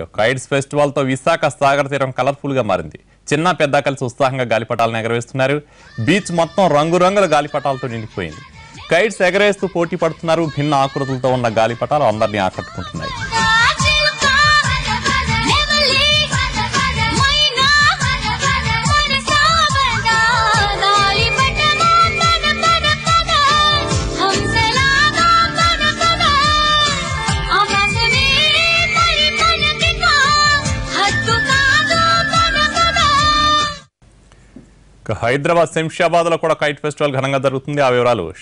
ఇక కైట్స్ ఫెస్టివల్తో విశాఖ సాగర్ తీరం కలర్ఫుల్గా మారింది. చిన్న పెద్ద కలిసి ఉత్సాహంగా గాలిపటాలను ఎగరవేస్తున్నారు. బీచ్ మొత్తం రంగురంగుల గాలిపటాలతో నిండిపోయింది. కైడ్స్ ఎగరేస్తూ పోటీ పడుతున్నారు. భిన్న ఆకృతులతో ఉన్న గాలిపటాలు అందరినీ ఆకట్టుకుంటున్నాయి. హైదరాబాద్ శంషాబాద్లో కూడా కైట్ ఫెస్టివల్ ఘనంగా జరుగుతుంది. ఆ వివరాలు